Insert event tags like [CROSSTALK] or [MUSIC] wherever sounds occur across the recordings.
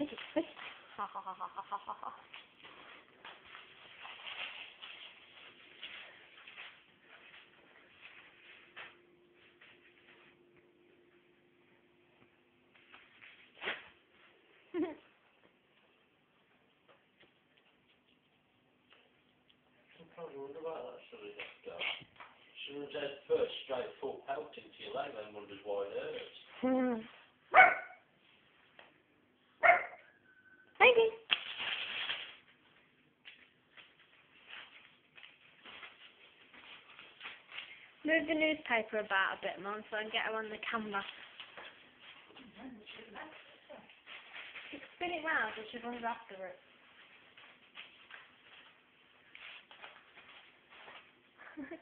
Ha ha. Sometimes I wonder about that of stuff. Shouldn't Move the newspaper about a bit, Mum, so I can get her on the camera. Spin it round and she runs after it. [LAUGHS]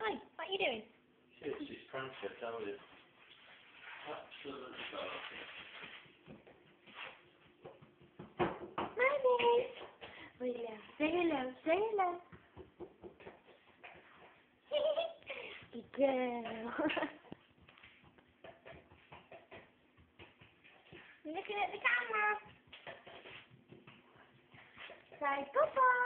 Hi, what are you doing? You. Absolutely garbage. Say hello, say hello. Good girl. Looking at the camera. Say goodbye.